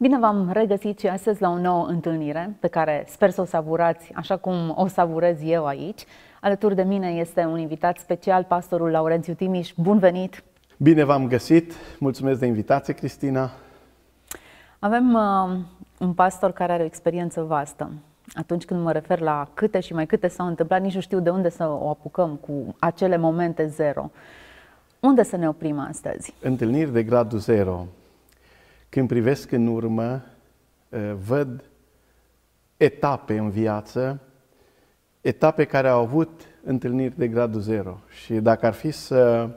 Bine v-am regăsit și astăzi la o nouă întâlnire pe care sper să o savurați așa cum o savurez eu aici. Alături de mine este un invitat special, pastorul Laurențiu Timiș. Bun venit! Bine v-am găsit! Mulțumesc de invitație, Cristina! Avem uh, un pastor care are o experiență vastă. Atunci când mă refer la câte și mai câte s-au întâmplat, nici nu știu de unde să o apucăm cu acele momente zero. Unde să ne oprim astăzi? Întâlniri de gradul zero. Când privesc în urmă, uh, văd etape în viață, etape care au avut întâlniri de gradul zero. Și dacă ar fi să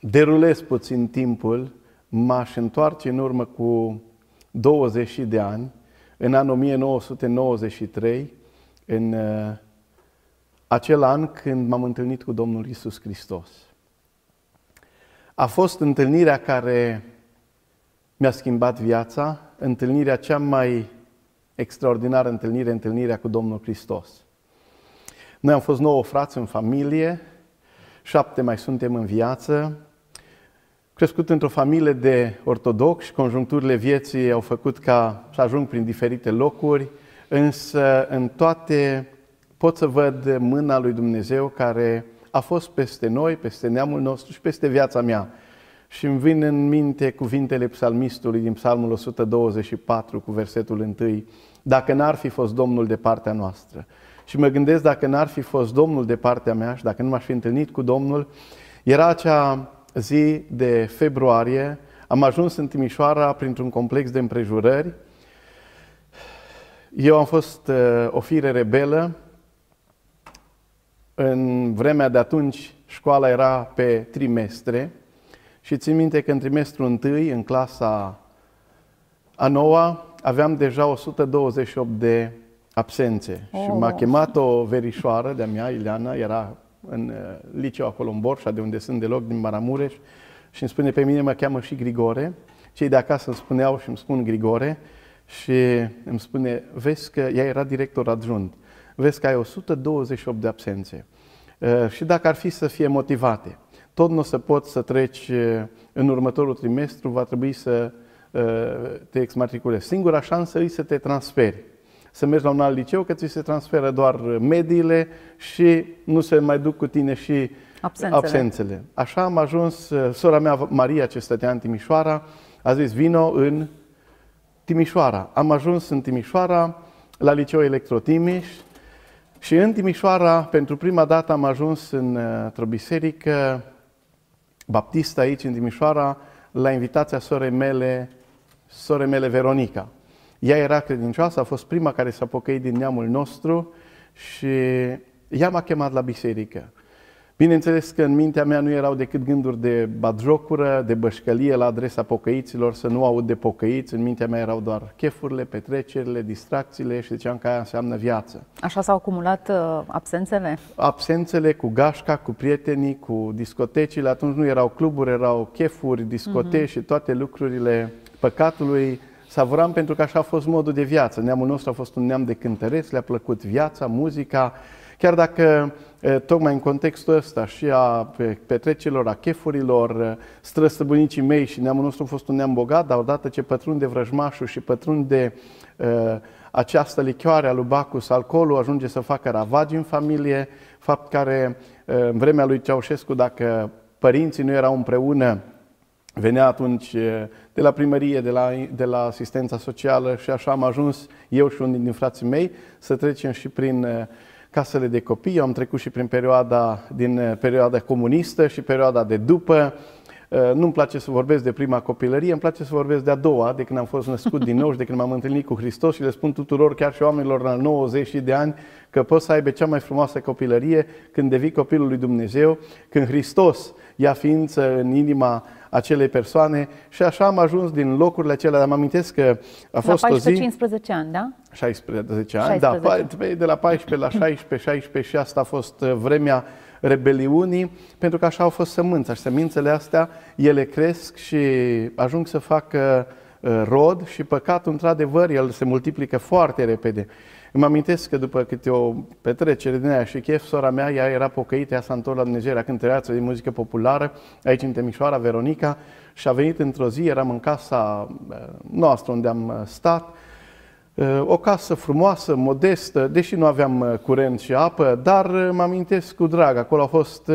derulez puțin timpul, m-aș întoarce în urmă cu 20 de ani, în anul 1993, în uh, acel an când m-am întâlnit cu Domnul Isus Hristos. A fost întâlnirea care mi-a schimbat viața, întâlnirea cea mai extraordinară întâlnire, întâlnirea cu Domnul Hristos. Noi am fost nouă frați în familie, șapte mai suntem în viață, crescut într-o familie de ortodoxi, conjuncturile vieții au făcut ca să ajung prin diferite locuri, însă în toate pot să văd mâna lui Dumnezeu care a fost peste noi, peste neamul nostru și peste viața mea. Și îmi vin în minte cuvintele psalmistului din Psalmul 124 cu versetul 1, dacă n-ar fi fost Domnul de partea noastră. Și mă gândesc dacă n-ar fi fost Domnul de partea mea și dacă nu m-aș fi întâlnit cu Domnul, era acea zi de februarie, am ajuns în Timișoara printr-un complex de împrejurări. Eu am fost uh, o fire rebelă. În vremea de atunci, școala era pe trimestre și țin minte că în trimestrul întâi, în clasa a noua, aveam deja 128 de absențe. Oh. Și m-a chemat o verișoară de-a mea, Ileana, era în uh, liceu acolo în Borșa, de unde sunt deloc, din Maramureș, și îmi spune, pe mine mă cheamă și Grigore. Cei de acasă îmi spuneau și îmi spun Grigore și îmi spune, vezi că ea era director adjunct, vezi că ai 128 de absențe. Uh, și dacă ar fi să fie motivate, tot nu o să poți să treci uh, în următorul trimestru, va trebui să te exmatriculezi. Singura șansă e să te transferi să mergi la un alt liceu, că ți se transferă doar mediile și nu se mai duc cu tine și absențele. absențele. Așa am ajuns, sora mea Maria, ce stătea în Timișoara, a zis, vino în Timișoara. Am ajuns în Timișoara, la liceu Electrotimiș și în Timișoara, pentru prima dată am ajuns într-o biserică baptistă aici în Timișoara, la invitația sorei mele, sorei mele Veronica. Ea era credincioasă, a fost prima care s-a pocăit din neamul nostru și ea m-a chemat la biserică. Bineînțeles că în mintea mea nu erau decât gânduri de batjocură, de bășcălie la adresa pocăiților, să nu aud de pocăiți. În mintea mea erau doar chefurile, petrecerile, distracțiile și ziceam că aia înseamnă viață. Așa s-au acumulat uh, absențele? Absențele cu gașca, cu prietenii, cu discotecile. Atunci nu erau cluburi, erau chefuri, discoteci uh-huh. și toate lucrurile păcatului savuram pentru că așa a fost modul de viață. Neamul nostru a fost un neam de cântăreți, le-a plăcut viața, muzica, chiar dacă tocmai în contextul ăsta și a petrecerilor, a chefurilor, străstă bunicii mei și neamul nostru a fost un neam bogat, dar odată ce pătrunde vrăjmașul și pătrunde uh, această lichioare a lui Bacus, alcoolul, ajunge să facă ravagi în familie, fapt care în vremea lui Ceaușescu, dacă părinții nu erau împreună, venea atunci de la primărie, de la, de la asistența socială și așa am ajuns eu și unii din frații mei să trecem și prin casele de copii. Eu am trecut și prin perioada din perioada comunistă și perioada de după. Nu-mi place să vorbesc de prima copilărie, îmi place să vorbesc de a doua, de când am fost născut din nou și de când m-am întâlnit cu Hristos și le spun tuturor, chiar și oamenilor la 90 de ani, că poți să aibă cea mai frumoasă copilărie când devii copilul lui Dumnezeu, când Hristos ia ființă în inima acelei persoane și așa am ajuns din locurile acelea, dar mă amintesc că a fost la 14, o zi... 15 ani, da? 16 ani, 16. da, de la 14 la 16, 16 și asta a fost uh, vremea rebeliunii, pentru că așa au fost sămânța și semințele astea, ele cresc și ajung să facă uh, rod și păcatul, într-adevăr, el se multiplică foarte repede. Îmi amintesc că după câte o petrecere din aia și chef, sora mea, ea era pocăită, ea s-a întors la Dumnezeu, era cântăreață de muzică populară, aici în Temișoara, Veronica, și a venit într-o zi, eram în casa uh, noastră unde am uh, stat, uh, o casă frumoasă, modestă, deși nu aveam curent și apă, dar mă amintesc cu drag, acolo a fost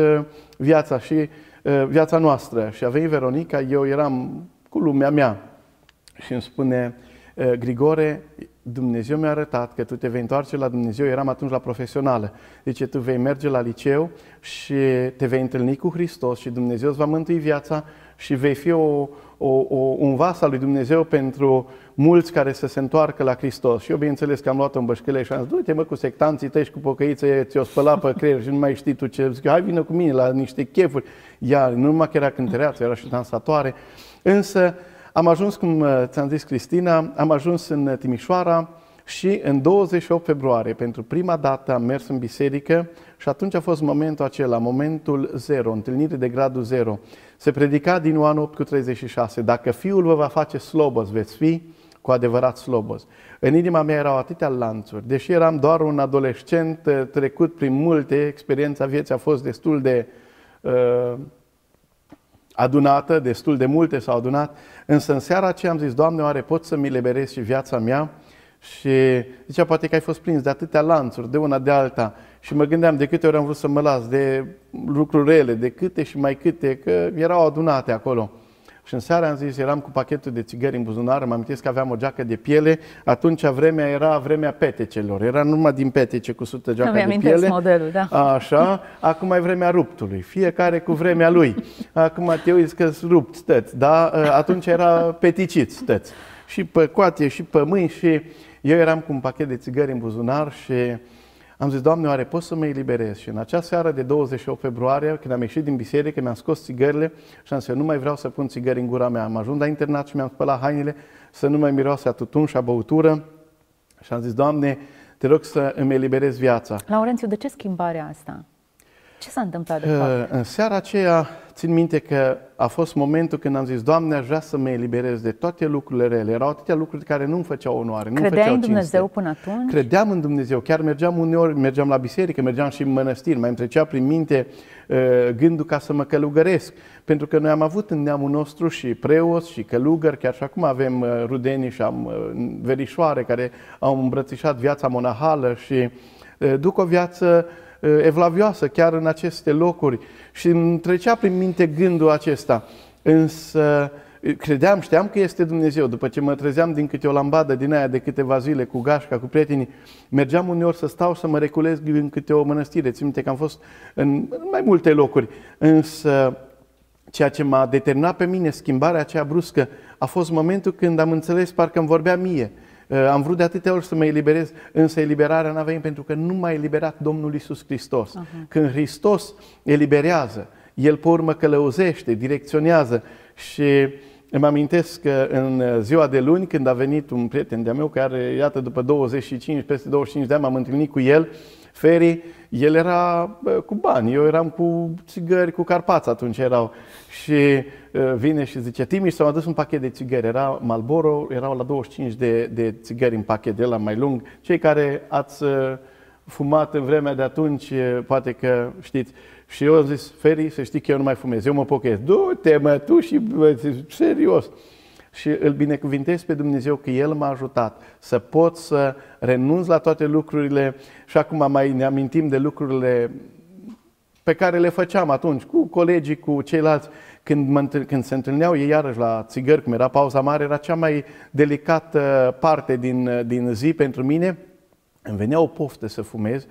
viața și viața noastră. Și a venit Veronica, eu eram cu lumea mea și îmi spune, Grigore, Dumnezeu mi-a arătat că tu te vei întoarce la Dumnezeu, eram atunci la profesională. Deci tu vei merge la liceu și te vei întâlni cu Hristos și Dumnezeu îți va mântui viața și vei fi o, o, o, un vas al lui Dumnezeu pentru mulți care să se întoarcă la Hristos. Și eu, bineînțeles, că am luat-o în bășcăle și am zis, du-te mă cu sectanții tăi și cu pocăiță, ți-o spăla pe creier și nu mai știi tu ce. Zic, hai vină cu mine la niște chefuri. Iar nu numai că era cântăreață, era și dansatoare. Însă am ajuns, cum uh, ți-am zis Cristina, am ajuns în Timișoara, și în 28 februarie, pentru prima dată, am mers în biserică și atunci a fost momentul acela, momentul zero, întâlnire de gradul zero. Se predica din Ioan 8 cu 36. Dacă Fiul vă va face slobos, veți fi cu adevărat slobos. În inima mea erau atâtea lanțuri. Deși eram doar un adolescent uh, trecut prin multe, experiența vieții a fost destul de uh, adunată, destul de multe s-au adunat, însă în seara aceea am zis, Doamne, oare pot să-mi liberez și viața mea? Și zicea, poate că ai fost prins de atâtea lanțuri, de una de alta. Și mă gândeam de câte ori am vrut să mă las de lucruri rele, de câte și mai câte, că erau adunate acolo. Și în seara am zis, eram cu pachetul de țigări în buzunar, mă amintesc că aveam o geacă de piele, atunci vremea era vremea petecelor, era numai din petece cu sută geacă de piele. modelul, da. Așa, acum e vremea ruptului, fiecare cu vremea lui. Acum te uiți că rupt, stăți, da? Atunci era peticit, stăți. Și pe coate și pe mâini și eu eram cu un pachet de țigări în buzunar și am zis, Doamne, oare pot să mă eliberez? Și în acea seară de 28 februarie, când am ieșit din biserică, mi-am scos țigările și am zis, nu mai vreau să pun țigări în gura mea. Am ajuns la internat și mi-am spălat hainele să nu mai miroase a tutun și a băutură. Și am zis, Doamne, te rog să îmi eliberez viața. Laurențiu, de ce schimbarea asta? Ce s-a întâmplat de fapt? În seara aceea țin minte că a fost momentul când am zis, Doamne, aș vrea să mă eliberez de toate lucrurile rele. Erau atâtea lucruri care nu-mi făceau onoare, nu Credeai făceau în Dumnezeu cinste. până atunci? Credeam în Dumnezeu. Chiar mergeam uneori, mergeam la biserică, mergeam și în mănăstiri. Mai îmi trecea prin minte uh, gândul ca să mă călugăresc. Pentru că noi am avut în neamul nostru și preoți și călugări, chiar și acum avem uh, rudenii și am uh, verișoare care au îmbrățișat viața monahală și duc o viață evlavioasă chiar în aceste locuri și îmi trecea prin minte gândul acesta. Însă credeam, știam că este Dumnezeu. După ce mă trezeam din câte o lambadă din aia de câteva zile cu gașca, cu prietenii, mergeam uneori să stau să mă reculez în câte o mănăstire. Țin minte că am fost în, în mai multe locuri. Însă ceea ce m-a determinat pe mine, schimbarea aceea bruscă, a fost momentul când am înțeles, parcă îmi vorbea mie. Uh, am vrut de atâtea ori să mă eliberez, însă eliberarea n-a venit pentru că nu m-a eliberat Domnul Isus Hristos. Uh-huh. Când Hristos eliberează, El pe urmă călăuzește, direcționează și îmi amintesc că în ziua de luni, când a venit un prieten de-a meu, care, iată, după 25, peste 25 de ani, m-am întâlnit cu el, Feri, el era cu bani, eu eram cu țigări, cu carpați atunci erau. Și vine și zice, Timiș, s-a adus un pachet de țigări. Era Malboro, erau la 25 de, de țigări în pachet de la mai lung. Cei care ați fumat în vremea de atunci, poate că știți. Și eu am zis, Feri, să știi că eu nu mai fumez, eu mă pochez. Du-te mă, tu și bă, serios și îl binecuvintez pe Dumnezeu că El m-a ajutat să pot să renunț la toate lucrurile și acum mai ne amintim de lucrurile pe care le făceam atunci cu colegii, cu ceilalți. Când, mă, când se întâlneau ei iarăși la țigări, cum era pauza mare, era cea mai delicată parte din, din zi pentru mine. Îmi venea o poftă să fumez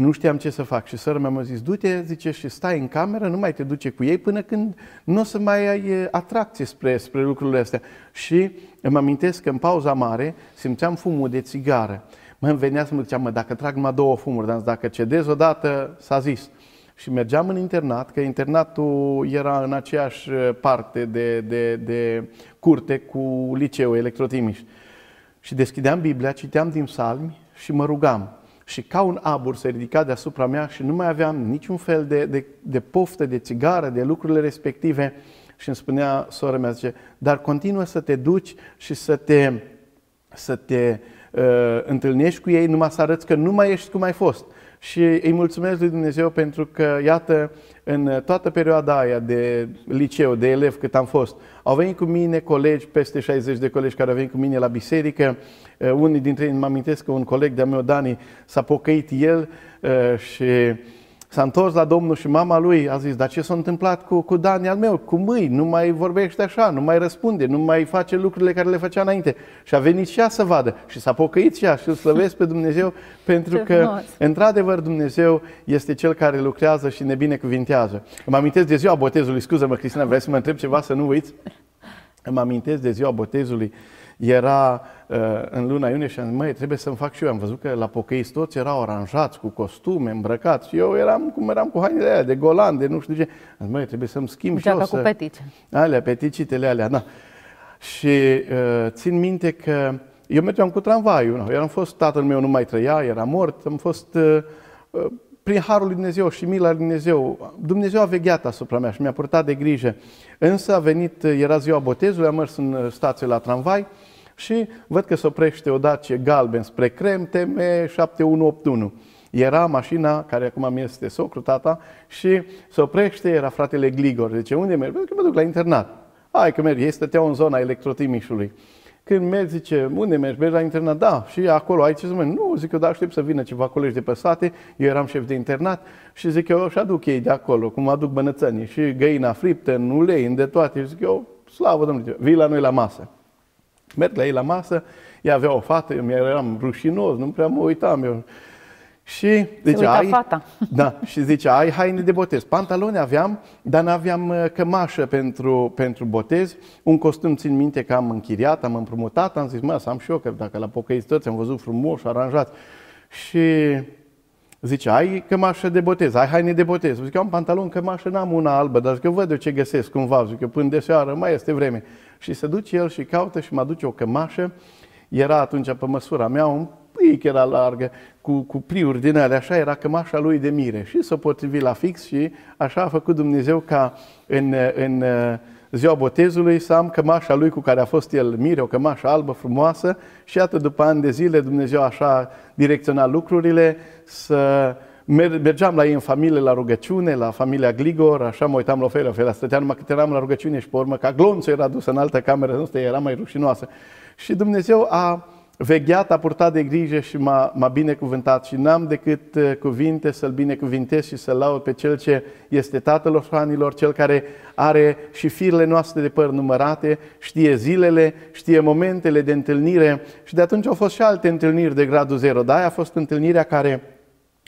nu știam ce să fac. Și sora mea mi-a zis, du-te, zice, și stai în cameră, nu mai te duce cu ei până când nu o să mai ai atracție spre, spre lucrurile astea. Și îmi amintesc că în pauza mare simțeam fumul de țigară. Mă îmi venea să mă ziceam, mă, dacă trag numai două fumuri, dar dacă cedez odată, s-a zis. Și mergeam în internat, că internatul era în aceeași parte de, de, de curte cu liceul Electrotimiș. Și deschideam Biblia, citeam din psalmi și mă rugam și ca un abur se ridica deasupra mea și nu mai aveam niciun fel de, de, de poftă, de țigară, de lucrurile respective. Și îmi spunea sora mea, zice, dar continuă să te duci și să te, să te uh, întâlnești cu ei, numai să arăți că nu mai ești cum ai fost. Și îi mulțumesc lui Dumnezeu pentru că, iată, în toată perioada aia de liceu, de elev cât am fost, au venit cu mine colegi, peste 60 de colegi care au venit cu mine la biserică. Uh, unii dintre ei, mă amintesc că un coleg de-a meu, Dani, s-a pocăit el uh, și S-a întors la Domnul și mama lui a zis, dar ce s-a întâmplat cu, cu Dani al meu? Cu mâini, nu mai vorbește așa, nu mai răspunde, nu mai face lucrurile care le făcea înainte. Și a venit și ea să vadă și s-a pocăit și ea și îl slăvesc pe Dumnezeu pentru ce că, frumos. într-adevăr, Dumnezeu este Cel care lucrează și ne binecuvintează. Îmi amintesc de ziua botezului, scuză-mă, Cristina, vrei să mă întreb ceva să nu uiți? Îmi amintesc de ziua botezului era uh, în luna iunie și am zis, măi, trebuie să-mi fac și eu. Am văzut că la pocăiți toți erau aranjați, cu costume, îmbrăcați. Și eu eram cum eram cu hainele alea, de golan, de nu știu ce. Am zis, măi, trebuie să-mi schimb și eu. cu să... petice. Alea, peticitele alea, da. Și uh, țin minte că eu mergeam cu tramvaiul. Eu am fost, tatăl meu nu mai trăia, era mort. Am fost uh, uh, prin Harul lui Dumnezeu și mila lui Dumnezeu, Dumnezeu a vegheat asupra mea și mi-a purtat de grijă. Însă a venit, era ziua botezului, am mers în stație la tramvai și văd că se oprește o Dacie galben spre Crem, TM7181. Era mașina, care acum mi este socru, tata, și se oprește, era fratele Gligor. Zice, unde merg? Că mă duc la internat. Hai că merg, ei stăteau în zona electrotimișului. Când mergi, zice, unde mergi? Mergi la internat? Da, și acolo ai ce să mergi? Nu, zic eu, da, aștept să vină ceva colegi de păsate, eu eram șef de internat și zic eu, și aduc ei de acolo, cum aduc bănățănii și găina friptă, în ulei, în de toate. Și zic eu, slavă Domnului, vii la noi la masă. Merg la ei la masă, ea avea o fată, eu eram rușinos, nu prea mă uitam eu. Și zice, ai, fata. Da, și zice, ai haine de botez. Pantaloni aveam, dar nu aveam uh, cămașă pentru, pentru botez. Un costum țin minte că am închiriat, am împrumutat, am zis, mă, să am și eu, că dacă la pocăiți toți am văzut frumos și aranjat. Și zice, ai cămașă de botez, ai haine de botez. Zic, eu am pantalon, cămașă, n-am una albă, dar zic, eu văd eu ce găsesc cumva. Zic, eu până de seară, mai este vreme. Și se duce el și caută și mă aduce o cămașă. Era atunci pe măsura mea un pic era largă, cu, cu priuri din alea, așa era cămașa lui de mire. Și s-a potrivit la fix și așa a făcut Dumnezeu ca în, în ziua botezului să am cămașa lui cu care a fost el mire, o cămașă albă, frumoasă și atât după ani de zile Dumnezeu așa direcționa lucrurile să mergeam la ei în familie la rugăciune, la familia Gligor, așa mă uitam la fel, la fel, stăteam numai cât eram la rugăciune și pe urmă, ca glonțul era dus în altă cameră, nu era mai rușinoasă. Și Dumnezeu a vegheat, a purtat de grijă și m-a, m-a binecuvântat și n-am decât uh, cuvinte să-L binecuvintez și să-L laud pe Cel ce este Tatăl Orfanilor, Cel care are și firele noastre de păr numărate, știe zilele, știe momentele de întâlnire și de atunci au fost și alte întâlniri de gradul zero, dar aia a fost întâlnirea care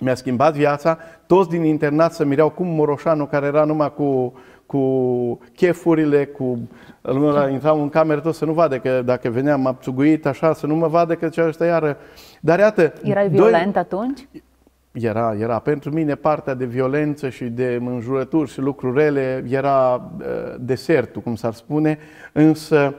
mi-a schimbat viața, toți din internat să mireau cum Moroșanu, care era numai cu, cu chefurile, cu lumea intrau în cameră tot să nu vadă că dacă veneam abțuguit așa, să nu mă vadă că cea ăsta iară. Dar iată... Erai violent doi... atunci? Era, era. Pentru mine partea de violență și de înjurături și lucruri rele era uh, desertul, cum s-ar spune, însă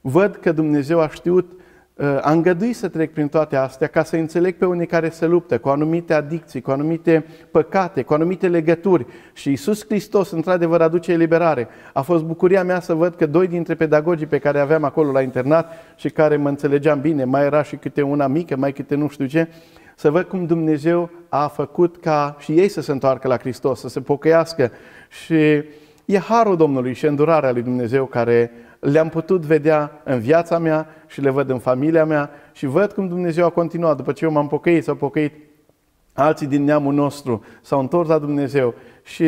văd că Dumnezeu a știut Uh, a îngăduit să trec prin toate astea ca să înțeleg pe unii care se luptă cu anumite adicții, cu anumite păcate, cu anumite legături. Și Isus Hristos, într-adevăr, aduce eliberare. A fost bucuria mea să văd că doi dintre pedagogii pe care aveam acolo la internat și care mă înțelegeam bine, mai era și câte una mică, mai câte nu știu ce, să văd cum Dumnezeu a făcut ca și ei să se întoarcă la Hristos, să se pocăiască. Și e harul Domnului și îndurarea lui Dumnezeu care le-am putut vedea în viața mea și le văd în familia mea și văd cum Dumnezeu a continuat. După ce eu m-am pocăit, s-au pocăit alții din neamul nostru, s-au întors la Dumnezeu și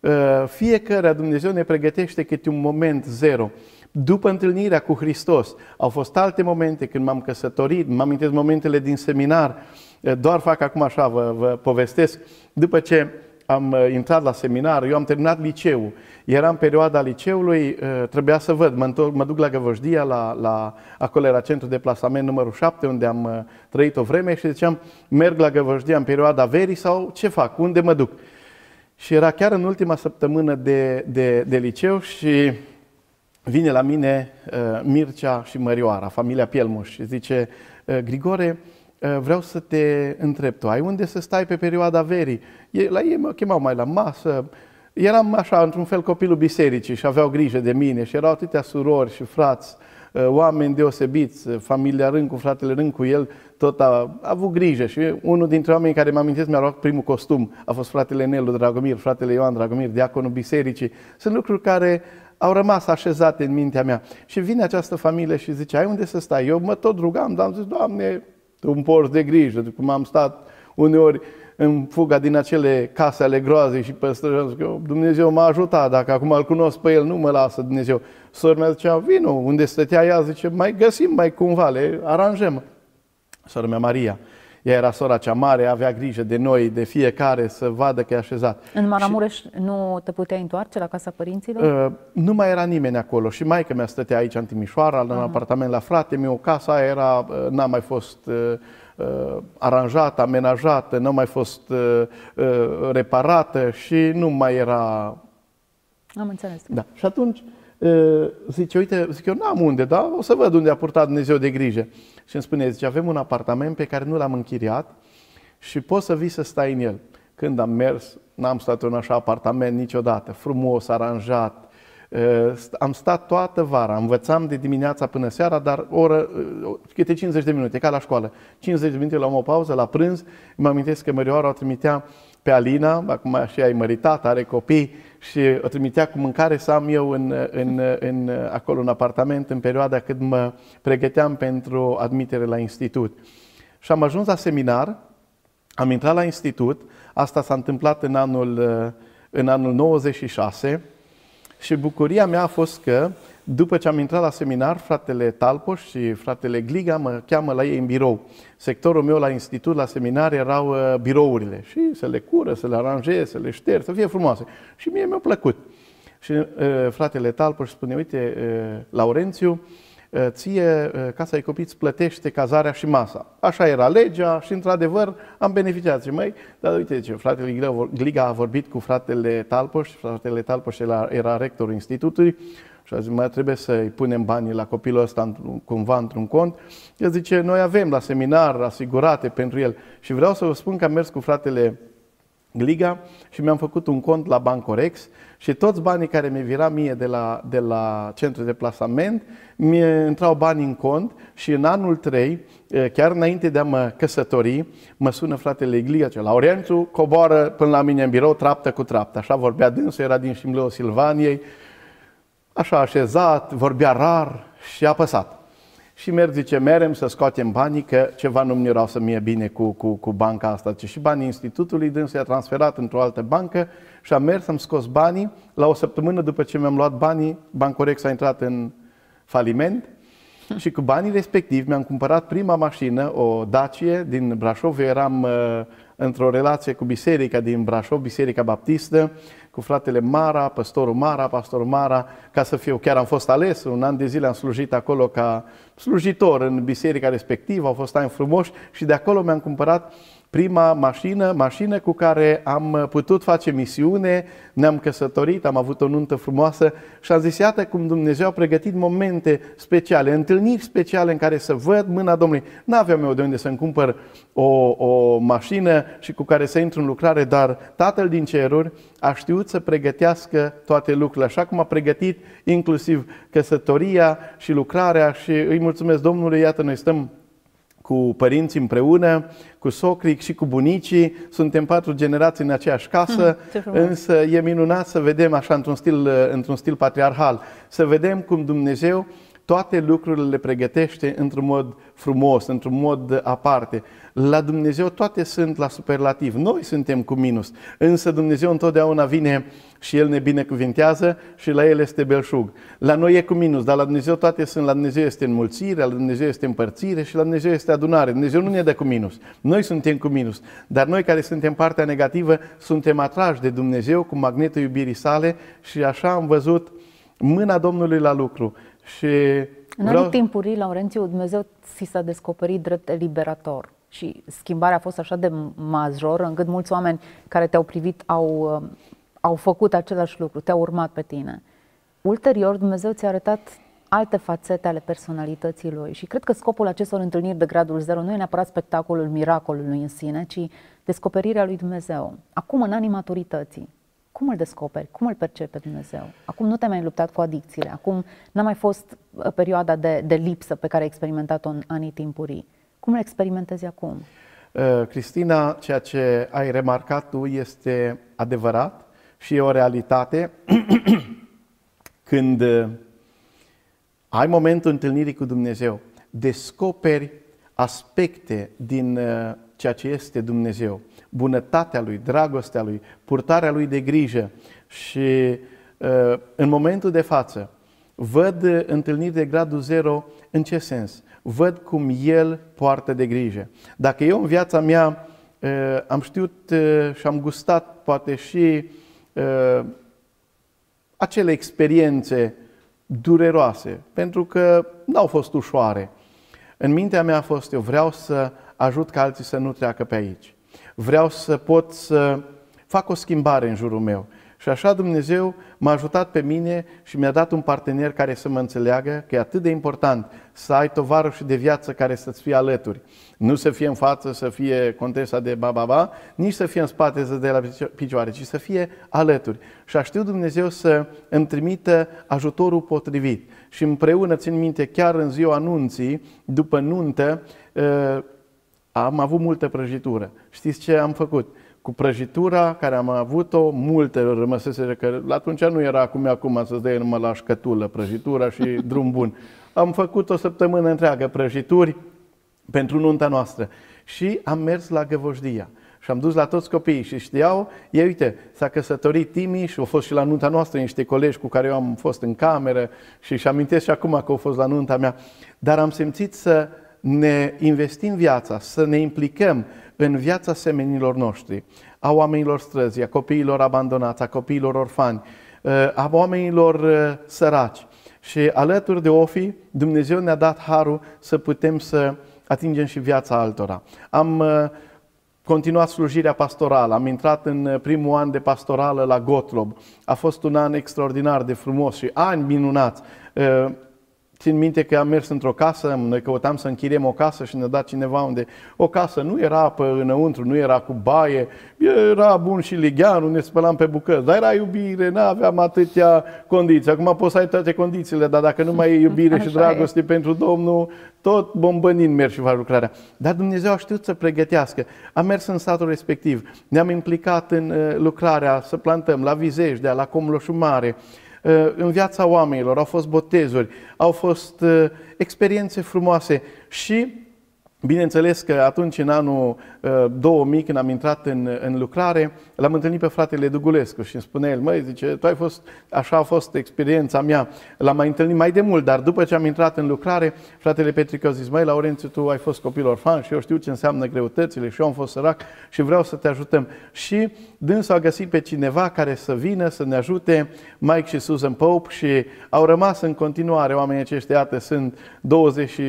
uh, fiecare Dumnezeu ne pregătește câte un moment zero. După întâlnirea cu Hristos, au fost alte momente când m-am căsătorit, mă amintesc momentele din seminar, uh, doar fac acum așa, vă, vă povestesc, după ce am uh, intrat la seminar, eu am terminat liceul. Era în perioada liceului, uh, trebuia să văd, mă, întorc, mă duc la Găvăjdia, la, la, acolo era centru de plasament numărul 7, unde am uh, trăit o vreme și ziceam, merg la Găvăjdia în perioada verii sau ce fac, unde mă duc? Și era chiar în ultima săptămână de, de, de liceu și vine la mine uh, Mircea și Mărioara, familia Pielmuș și zice, uh, Grigore, uh, vreau să te întreb, tu ai unde să stai pe perioada verii? La ei mă chemau mai la masă, eram așa, într-un fel, copilul bisericii și aveau grijă de mine și erau atâtea surori și frați oameni deosebiți, familia Râncu, fratele Râncu, el tot a, a avut grijă și unul dintre oamenii care mă amintesc mi-a luat primul costum a fost fratele Nelu Dragomir, fratele Ioan Dragomir, diaconul bisericii. Sunt lucruri care au rămas așezate în mintea mea. Și vine această familie și zice, ai unde să stai? Eu mă tot rugam, dar am zis, Doamne, tu un porți de grijă, cum am stat uneori în fuga din acele case ale groazei și păstrăjăm, zic eu, Dumnezeu m-a ajutat, dacă acum îl cunosc pe el, nu mă lasă Dumnezeu. Sora mea zicea, vino, unde stătea ea, zice, mai găsim, mai cumva, le aranjăm. Sora mea Maria, ea era sora cea mare, avea grijă de noi, de fiecare, să vadă că e așezat. În Maramureș și, nu te puteai întoarce la casa părinților? Uh, nu mai era nimeni acolo și maica mea stătea aici în Timișoara, în uh-huh. apartament la frate meu, casa era, uh, n-a mai fost uh, uh, aranjată, amenajată, n-a mai fost uh, uh, reparată și nu mai era... Am înțeles. Da. Și atunci uh, zice, uite, zic eu, n-am unde, dar o să văd unde a purtat Dumnezeu de grijă. Și îmi spune, zice, avem un apartament pe care nu l-am închiriat și poți să vii să stai în el. Când am mers, n-am stat în așa apartament niciodată, frumos, aranjat, am stat toată vara, învățam de dimineața până seara, dar oră, câte 50 de minute, ca la școală. 50 de minute luam o pauză la prânz, mă amintesc că Mărioara o trimitea pe Alina, acum și ai măritat, are copii și o trimitea cu mâncare să am eu în, în, în, acolo în apartament în perioada când mă pregăteam pentru admitere la institut. Și am ajuns la seminar, am intrat la institut, asta s-a întâmplat în anul, în anul 96, și bucuria mea a fost că, după ce am intrat la seminar, fratele Talpoș și fratele Gliga mă cheamă la ei în birou. Sectorul meu la institut, la seminar, erau uh, birourile și să le cură, să le aranjez, să le șterg, să fie frumoase. Și mie mi-a plăcut. Și uh, fratele Talpoș spune, uite, uh, Laurențiu, uh, ție uh, Casa ai copii îți plătește cazarea și masa. Așa era legea și într-adevăr am beneficiat. Și mai, dar uite ce, fratele Gliga a vorbit cu fratele Talpoș, fratele Talpoș era, era rectorul institutului și a zis, mai trebuie să-i punem banii la copilul ăsta cumva într-un cont. El zice, noi avem la seminar asigurate pentru el și vreau să vă spun că am mers cu fratele Gliga și mi-am făcut un cont la Bancorex și toți banii care mi vira mie de la, de la centru de plasament, mi intrau bani în cont și în anul 3, chiar înainte de a mă căsători, mă sună fratele Gliga, ce Laurențu coboară până la mine în birou, traptă cu traptă. Așa vorbea dânsul, era din Șimleu Silvaniei, așa așezat, vorbea rar și apăsat și merg, zice, merem să scoatem banii, că ceva nu-mi erau să mie bine cu, cu, cu banca asta. Zice, și banii institutului, dânsul i-a transferat într-o altă bancă și am mers, am scos banii. La o săptămână după ce mi-am luat banii, Bancorex a intrat în faliment și cu banii respectivi mi-am cumpărat prima mașină, o Dacie din Brașov. Eu eram uh, într-o relație cu biserica din Brașov, Biserica Baptistă, cu fratele Mara, pastorul Mara, pastorul Mara, ca să fiu, chiar am fost ales, un an de zile am slujit acolo ca slujitor în biserica respectivă, au fost ani frumoși și de acolo mi-am cumpărat prima mașină, mașină cu care am putut face misiune, ne-am căsătorit, am avut o nuntă frumoasă și am zis, iată cum Dumnezeu a pregătit momente speciale, întâlniri speciale în care să văd mâna Domnului. N-aveam eu de unde să-mi cumpăr o, o mașină și cu care să intru în lucrare, dar Tatăl din ceruri a știut să pregătească toate lucrurile, așa cum a pregătit inclusiv căsătoria și lucrarea și îi mulțumesc Domnului, iată, noi stăm cu părinții împreună, cu socrii și cu bunicii. Suntem patru generații în aceeași casă, mm, însă e minunat să vedem așa într-un stil, într-un stil patriarhal, să vedem cum Dumnezeu toate lucrurile le pregătește într-un mod frumos, într-un mod aparte. La Dumnezeu toate sunt la superlativ. Noi suntem cu minus, însă Dumnezeu întotdeauna vine și El ne binecuvintează și la El este belșug. La noi e cu minus, dar la Dumnezeu toate sunt. La Dumnezeu este înmulțire, la Dumnezeu este împărțire și la Dumnezeu este adunare. Dumnezeu nu ne dă cu minus. Noi suntem cu minus. Dar noi care suntem partea negativă suntem atrași de Dumnezeu cu magnetul iubirii sale și așa am văzut mâna Domnului la lucru. Și în vreau... anii timpurii, Laurențiu, Dumnezeu ți s-a descoperit drept eliberator și schimbarea a fost așa de majoră încât mulți oameni care te-au privit au, au făcut același lucru, te-au urmat pe tine. Ulterior, Dumnezeu ți-a arătat alte fațete ale personalității lui și cred că scopul acestor întâlniri de gradul zero nu e neapărat spectacolul miracolului în sine, ci descoperirea lui Dumnezeu. Acum, în anii maturității, Cum îl descoperi? Cum îl percepi pe Dumnezeu? Acum nu te-ai mai luptat cu adicțiile, acum n-a mai fost uh, perioada de, de lipsă pe care ai experimentat-o în anii timpurii. Cum îl experimentezi acum? Uh, Cristina, ceea ce ai remarcat tu este adevărat și e o realitate. Când uh, ai momentul întâlnirii cu Dumnezeu, descoperi aspecte din ceea ce este Dumnezeu bunătatea Lui, dragostea Lui, purtarea Lui de grijă și uh, în momentul de față văd întâlniri de gradul zero în ce sens? Văd cum El poartă de grijă. Dacă eu în viața mea uh, am știut uh, și am gustat poate și acele experiențe dureroase, pentru că n-au fost ușoare. În mintea mea a fost, eu vreau să ajut ca alții să nu treacă pe aici vreau să pot să fac o schimbare în jurul meu. Și așa Dumnezeu m-a ajutat pe mine și mi-a dat un partener care să mă înțeleagă că e atât de important să ai tovarăși de viață care să-ți fie alături. Nu să fie în față, să fie contesa de ba, nici să fie în spate să de la picioare, ci să fie alături. Și a știut Dumnezeu să îmi trimită ajutorul potrivit. Și împreună, țin minte, chiar în ziua anunții, după nuntă, am avut multă prăjitură. Știți ce am făcut? Cu prăjitura care am avut-o, multe rămăsese, că atunci nu era cum e acum să-ți dai numai la șcătulă prăjitura și drum bun. Am făcut o săptămână întreagă prăjituri pentru nunta noastră și am mers la Găvojdia. Și am dus la toți copiii și știau, ei uite, s-a căsătorit Timi și au fost și la nunta noastră niște colegi cu care eu am fost în cameră și își amintesc și acum că au fost la nunta mea. Dar am simțit să ne investim viața, să ne implicăm în viața semenilor noștri, a oamenilor străzi, a copiilor abandonați, a copiilor orfani, a oamenilor săraci. Și alături de Ofi, Dumnezeu ne-a dat harul să putem să atingem și viața altora. Am continuat slujirea pastorală, am intrat în primul an de pastorală la Gotlob. A fost un an extraordinar de frumos și ani minunați. Țin minte că am mers într-o casă, noi căutam să închiriem o casă și ne-a dat cineva unde o casă nu era apă înăuntru, nu era cu baie, era bun și lighean, ne spălam pe bucăți, dar era iubire, nu aveam atâtea condiții. Acum poți să ai toate condițiile, dar dacă nu mai e iubire Așa și dragoste e. pentru Domnul, tot bombănind mergi și faci lucrarea. Dar Dumnezeu a știut să pregătească. Am mers în satul respectiv, ne-am implicat în uh, lucrarea să plantăm la Vizejdea, la Comloșu Mare, Uh, în viața oamenilor, au fost botezuri, au fost uh, experiențe frumoase și Bineînțeles că atunci, în anul 2000, uh, când am intrat în, în lucrare, l-am întâlnit pe fratele Dugulescu și îmi spune el, măi, zice, tu ai fost, așa a fost experiența mea, l-am mai întâlnit mai de mult, dar după ce am intrat în lucrare, fratele Petric a zis, măi, Laurențiu, tu ai fost copil orfan și eu știu ce înseamnă greutățile și eu am fost sărac și vreau să te ajutăm. Și dânsul a găsit pe cineva care să vină să ne ajute, Mike și Susan Pope și au rămas în continuare, oamenii aceștia, iată, sunt 20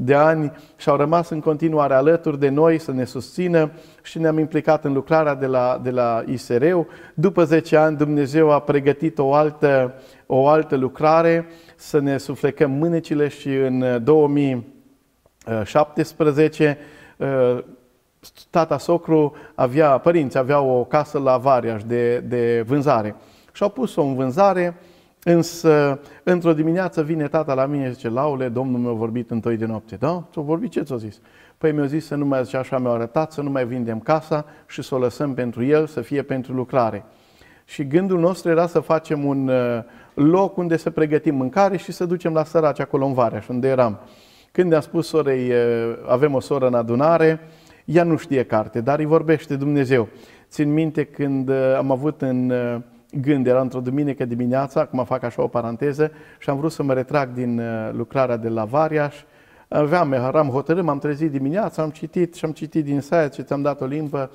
de ani și au rămas în continuare alături de noi să ne susțină și ne-am implicat în lucrarea de la, de la ISR-ul. După 10 ani Dumnezeu a pregătit o altă, o altă lucrare să ne suflecăm mânecile și în 2017 uh, tata socru avea, părinți aveau o casă la Variaș de, de vânzare și au pus-o în vânzare Însă, într-o dimineață vine tata la mine și zice, Laule, Domnul mi-a vorbit întoi de noapte. Da? Ți-a vorbit? Ce ți-a zis? Păi mi-a zis să nu mai, zice, așa mi-a arătat, să nu mai vindem casa și să o lăsăm pentru el, să fie pentru lucrare. Și gândul nostru era să facem un uh, loc unde să pregătim mâncare și să ducem la săraci acolo în Vareș, unde eram. Când i-am spus sorei, uh, avem o soră în adunare, ea nu știe carte, dar îi vorbește Dumnezeu. Țin minte când uh, am avut în gând, era într-o duminică dimineața, acum fac așa o paranteză, și am vrut să mă retrag din uh, lucrarea de la Variaș. Aveam, eram hotărât, m-am trezit dimineața, am citit și am citit din site și ți-am dat o limbă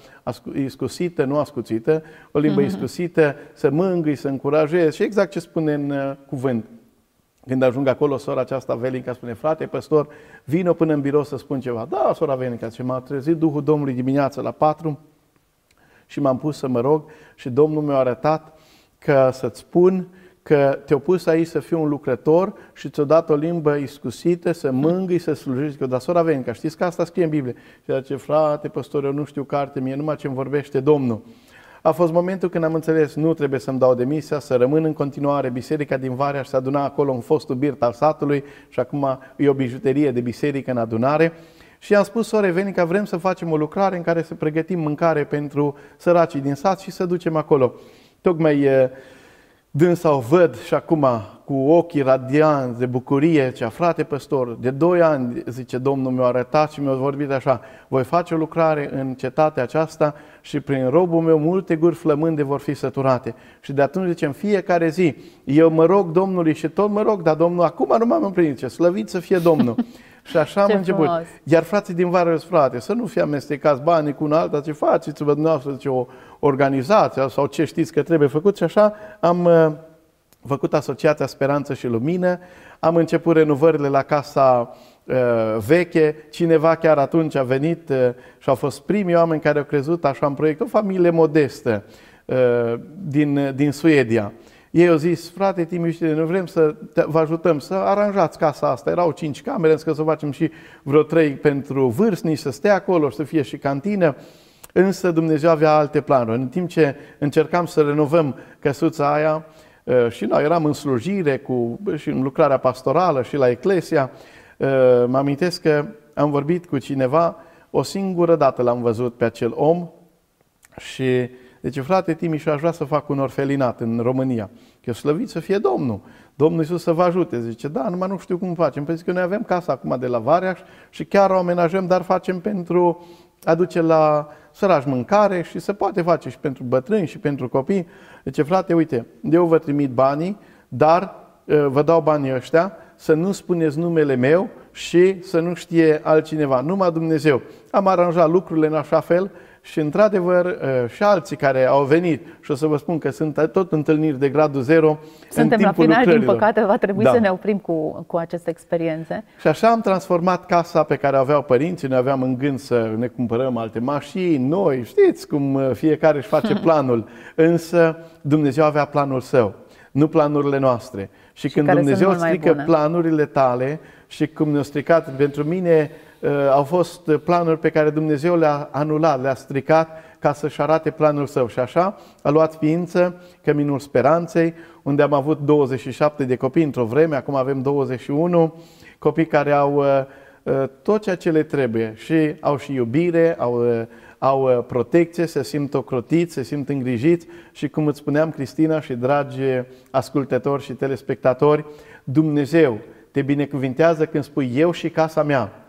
iscusită, nu ascuțită, o limbă mm-hmm. iscusită, să mângâi, să încurajezi și exact ce spune în uh, cuvânt. Când ajung acolo, sora aceasta Velinca spune, frate, păstor, vină până în birou să spun ceva. Da, sora Velinca, și m-a trezit Duhul Domnului dimineața la patru și m-am pus să mă rog și Domnul mi-a arătat că să-ți spun că te-au pus aici să fii un lucrător și ți-au dat o limbă iscusită, să mângâi, să slujești. Că, dar sora Venca, știți că asta scrie în Biblie. Și zice, frate, păstor, eu nu știu carte, mie numai ce-mi vorbește Domnul. A fost momentul când am înțeles, nu trebuie să-mi dau demisia, să rămân în continuare biserica din Varea și să aduna acolo în fostul birt al satului și acum e o bijuterie de biserică în adunare. Și am spus sore Venica, vrem să facem o lucrare în care să pregătim mâncare pentru săracii din sat și să ducem acolo. Tocmai dânsa o văd și acum cu ochii radianți de bucurie, cea frate păstor, de doi ani, zice Domnul mi-a arătat și mi-a vorbit așa, voi face o lucrare în cetatea aceasta și prin robul meu multe guri flămânde vor fi săturate. Și de atunci zice, în fiecare zi, eu mă rog Domnului și tot mă rog, dar Domnul acum nu m-am împlinit, ce slăvit să fie Domnul. Și așa am început. Frumos. Iar frații din vară frate, să nu fie amestecați banii cu un alta, ce faceți-vă dumneavoastră, zice, o organizație sau ce știți că trebuie făcut și așa am uh, făcut Asociația Speranță și Lumină, am început renovările la casa uh, veche, cineva chiar atunci a venit uh, și au fost primii oameni care au crezut așa în proiect, o familie modestă uh, din, din Suedia. Ei au zis, frate Timiu, noi vrem să te, vă ajutăm să aranjați casa asta. Erau cinci camere, că să facem și vreo trei pentru vârstnici, să stea acolo și să fie și cantină. Însă Dumnezeu avea alte planuri. În timp ce încercam să renovăm căsuța aia, uh, și noi eram în slujire cu, și în lucrarea pastorală și la Eclesia, uh, mă amintesc că am vorbit cu cineva, o singură dată l-am văzut pe acel om și deci, frate Timișu, aș vrea să fac un orfelinat în România. Că eu slăvit să fie Domnul. Domnul Iisus să vă ajute. Zice, da, numai nu știu cum facem. Pentru că noi avem casa acum de la Vareaș și chiar o amenajăm, dar facem pentru a duce la sărași mâncare și se poate face și pentru bătrâni și pentru copii. Deci, frate, uite, eu vă trimit banii, dar ă, vă dau banii ăștia, să nu spuneți numele meu și să nu știe altcineva, numai Dumnezeu. Am aranjat lucrurile în așa fel și într-adevăr ă, și alții care au venit și o să vă spun că sunt tot întâlniri de gradul zero Suntem în timpul la final, din păcate, va trebui da. să ne oprim cu, cu aceste experiențe. Și așa am transformat casa pe care aveau părinții, noi aveam în gând să ne cumpărăm alte mașini, noi, știți cum ă, fiecare își face planul, însă Dumnezeu avea planul său, nu planurile noastre. Și, și când Dumnezeu strică planurile tale și cum ne-a stricat pentru mine, Uh, au fost planuri pe care Dumnezeu le-a anulat, le-a stricat ca să-și arate planul său. Și așa a luat ființă Căminul Speranței, unde am avut 27 de copii într-o vreme, acum avem 21 copii care au uh, uh, tot ceea ce le trebuie. Și au și iubire, au, au protecție, se simt ocrotiți, se simt îngrijiți. Și cum îți spuneam Cristina și dragi ascultători și telespectatori, Dumnezeu te binecuvintează când spui eu și casa mea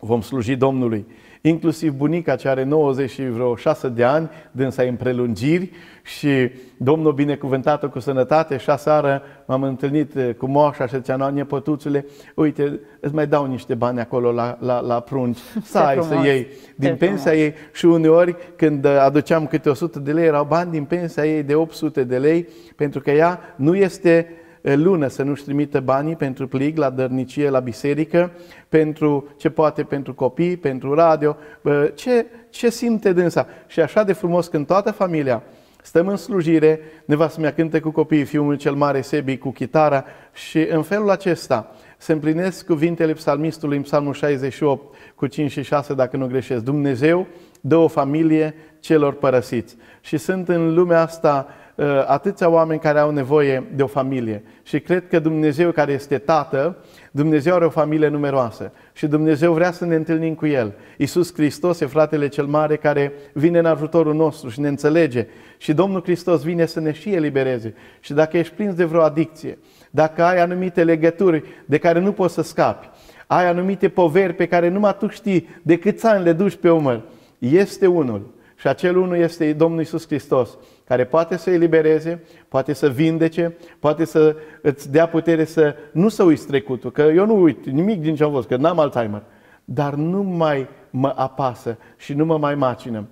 vom sluji Domnului. Inclusiv bunica ce are 90 și vreo 6 de ani, dânsa în prelungiri și Domnul binecuvântat cu sănătate și aseară m-am întâlnit eh, cu moașa și zicea, nepătuțule, uite, îți mai dau niște bani acolo la, la, la prunci, stai să iei din Ce pensia frumos. ei și uneori când aduceam câte 100 de lei, erau bani din pensia ei de 800 de lei, pentru că ea nu este lună să nu-și trimită banii pentru plig, la dărnicie, la biserică, pentru ce poate pentru copii, pentru radio, ce, ce simte dânsa. Și așa de frumos când toată familia stăm în slujire, nevastă mea cântă cu copiii, fiul cel mare Sebi cu chitara și în felul acesta se împlinesc cuvintele psalmistului în psalmul 68 cu 5 și 6 dacă nu greșesc. Dumnezeu dă o familie celor părăsiți. Și sunt în lumea asta Uh, atâția oameni care au nevoie de o familie. Și cred că Dumnezeu care este Tată, Dumnezeu are o familie numeroasă și Dumnezeu vrea să ne întâlnim cu El. Iisus Hristos e fratele cel mare care vine în ajutorul nostru și ne înțelege. Și Domnul Hristos vine să ne și elibereze. Și dacă ești prins de vreo adicție, dacă ai anumite legături de care nu poți să scapi, ai anumite poveri pe care numai tu știi de câți ani le duci pe umăr, este unul. Și acel unul este Domnul Iisus Hristos care poate să elibereze, poate să vindece, poate să îți dea putere să nu să uiți trecutul, că eu nu uit nimic din ce am văzut, că n-am Alzheimer, dar nu mai mă apasă și nu mă mai macină.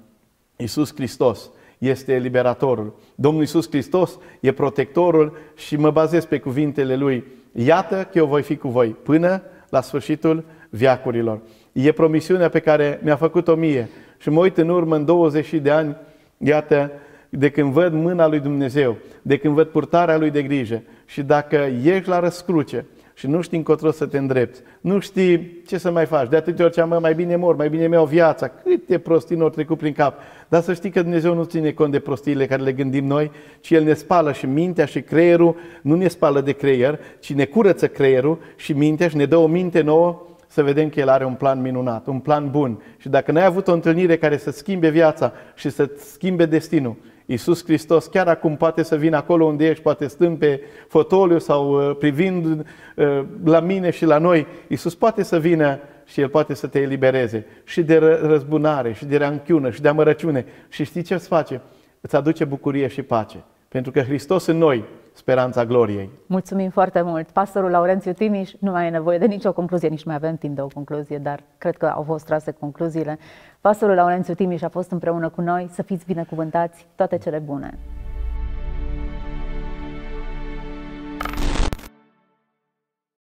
Iisus Hristos este eliberatorul. Domnul Iisus Hristos e protectorul și mă bazez pe cuvintele Lui. Iată că eu voi fi cu voi până la sfârșitul viacurilor. E promisiunea pe care mi-a făcut-o mie și mă uit în urmă în 20 de ani, iată, de când văd mâna lui Dumnezeu, de când văd purtarea lui de grijă și dacă ești la răscruce, și nu știi încotro să te îndrepți, nu știi ce să mai faci, de atâtea ori mă, mai bine mor, mai bine mi-au viața, câte prostii nu au trecut prin cap. Dar să știi că Dumnezeu nu ține cont de prostiile care le gândim noi, ci El ne spală și mintea și creierul, nu ne spală de creier, ci ne curăță creierul și mintea și ne dă o minte nouă să vedem că El are un plan minunat, un plan bun. Și dacă n-ai avut o întâlnire care să schimbe viața și să schimbe destinul, Iisus Hristos chiar acum poate să vină acolo unde ești, poate stând pe fotoliu sau uh, privind uh, la mine și la noi. Iisus poate să vină și El poate să te elibereze și de răzbunare, și de ranchiună, și de amărăciune. Și știi ce îți face? Îți aduce bucurie și pace. Pentru că Hristos în noi speranța gloriei. Mulțumim foarte mult. Pastorul Laurențiu Timiș, nu mai e nevoie de nicio concluzie, nici mai avem timp de o concluzie, dar cred că au fost trase concluziile. Pastorul Laurențiu Timiș a fost împreună cu noi. Să fiți binecuvântați, toate cele bune!